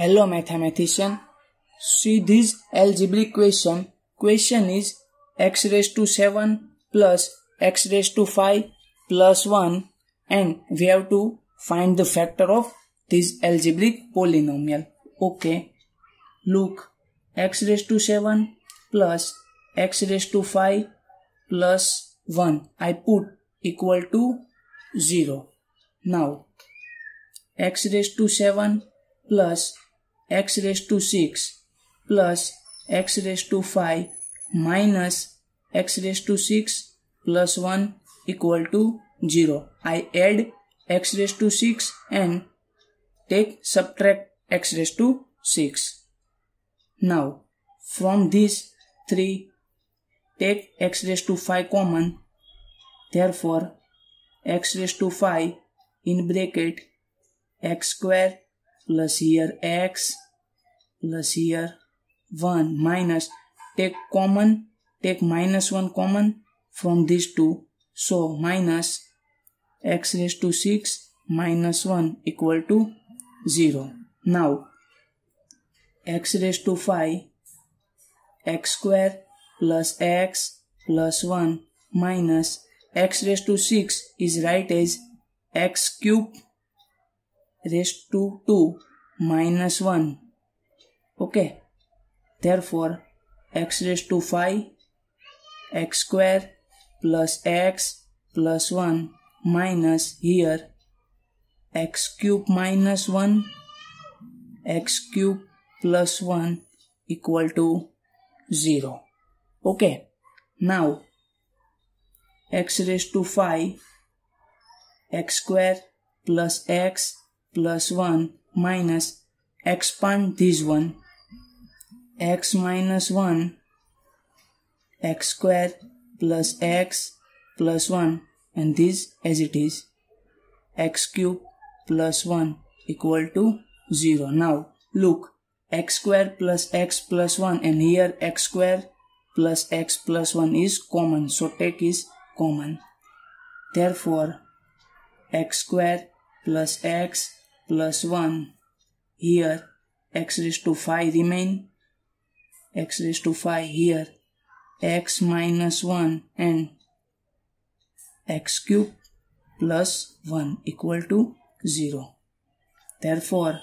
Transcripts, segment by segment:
Hello mathematician. See this algebraic question. Question is x raised to 7 plus x raised to 5 plus 1 and we have to find the factor of this algebraic polynomial. Okay. Look x raised to 7 plus x raised to 5 plus 1 I put equal to 0. Now x raised to 7 plus x raised to 6 plus x raised to 5 minus x raised to 6 plus 1 equal to 0. I add x raised to 6 and take subtract x raised to 6. Now from these 3 take x raised to 5 common therefore x raised to 5 in bracket x square plus here x plus here 1 minus take common take minus 1 common from these two so minus x raised to 6 minus 1 equal to 0 now x raised to 5 x square plus x plus 1 minus x raised to 6 is right as x cube raised to 2 minus 1 okay. Therefore x raised to 5 x square plus x plus 1 minus here x cube minus 1 x cube plus 1 equal to 0 okay. Now x raised to 5 x square plus x plus 1 minus expand this one x minus 1 x squared plus x plus 1 and this as it is x cube plus 1 equal to 0 now look x square plus x plus 1 and here x square plus x plus 1 is common. So take is common. Therefore x square plus x plus 1 here x raised to 5 remain x raised to 5 here x minus 1 and x cube plus 1 equal to 0 therefore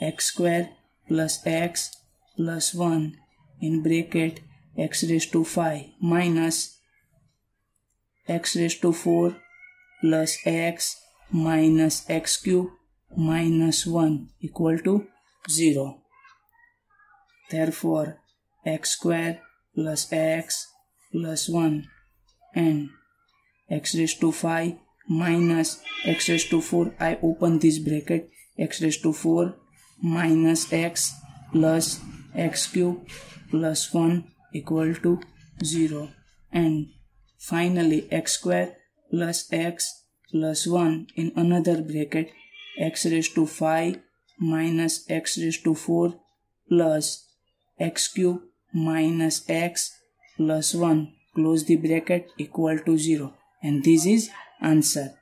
x square plus x plus 1 in bracket x raised to 5 minus x raised to 4 plus x minus x cube minus 1 equal to 0. Therefore, x square plus x plus 1 and x raised to 5 minus x raised to 4 I open this bracket. X raised to 4 minus x plus x cube plus 1 equal to 0 and finally x square plus x plus 1 in another bracket x raised to 5 minus x raised to 4 plus x cube minus x plus 1 close the bracket equal to 0 and this is answer